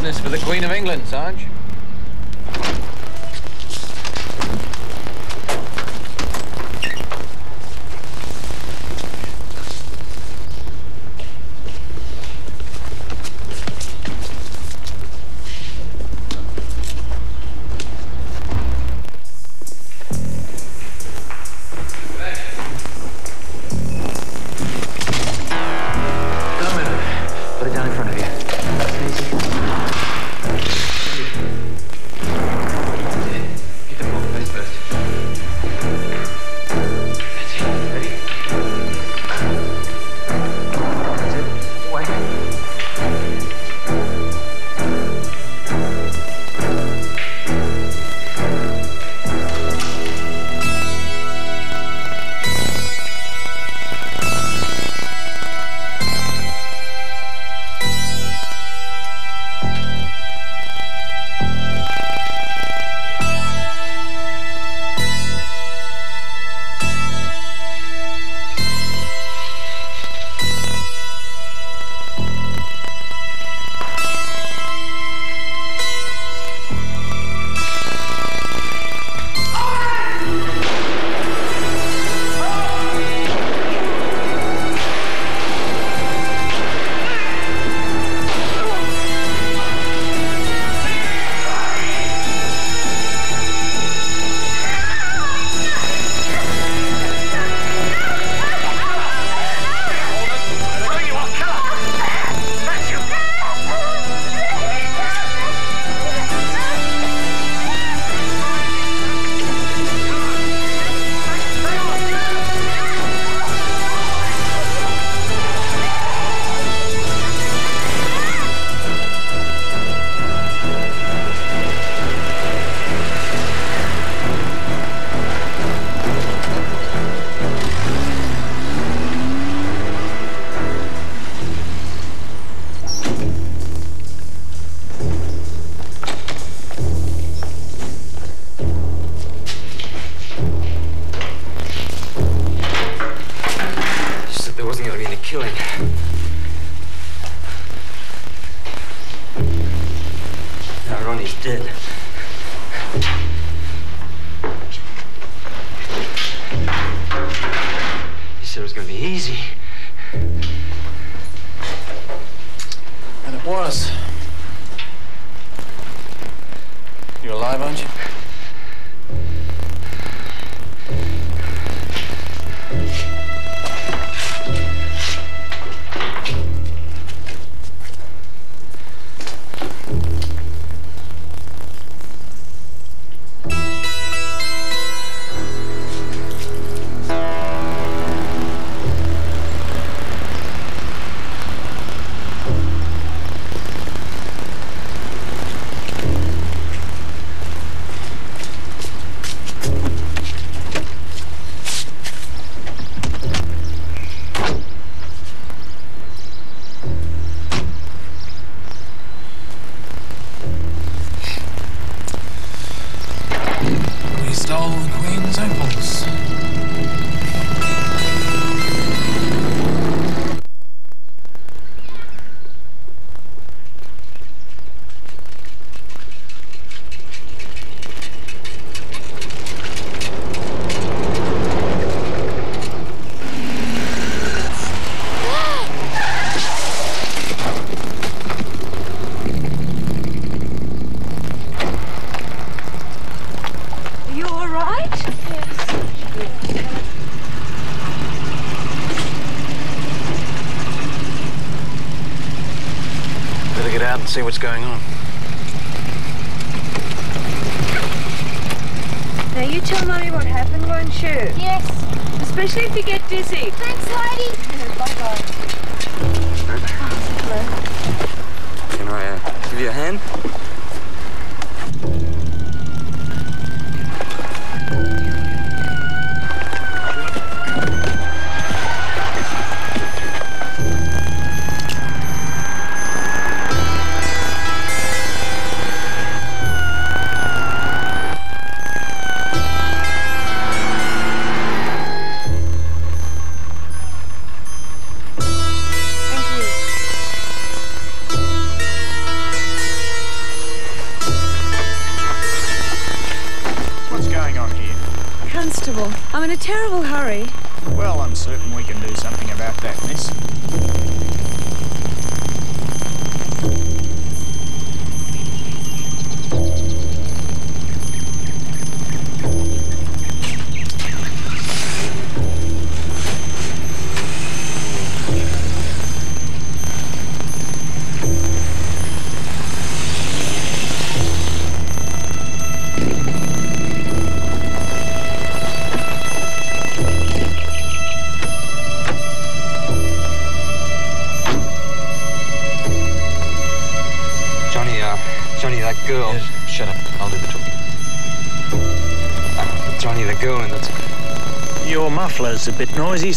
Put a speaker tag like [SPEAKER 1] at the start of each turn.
[SPEAKER 1] business for the Queen of England, Sarge.
[SPEAKER 2] Ronnie's dead. You said it was going to be easy.
[SPEAKER 1] And it was. You're alive, aren't you? We Out and see what's going on.
[SPEAKER 3] Now you tell Mummy what happened, won't you?
[SPEAKER 4] Yes.
[SPEAKER 3] Especially if you get dizzy.
[SPEAKER 4] Thanks, Heidi.
[SPEAKER 3] Bye-bye.
[SPEAKER 2] Can I uh, give you a hand?
[SPEAKER 3] Constable, I'm in a terrible hurry.
[SPEAKER 4] Well, I'm certain we can do something about that, miss.
[SPEAKER 2] Johnny, that girl.
[SPEAKER 1] Yeah, shut up. I'll do the talking.
[SPEAKER 2] Uh, Johnny, the girl in the.
[SPEAKER 4] Your muffler's a bit noisy,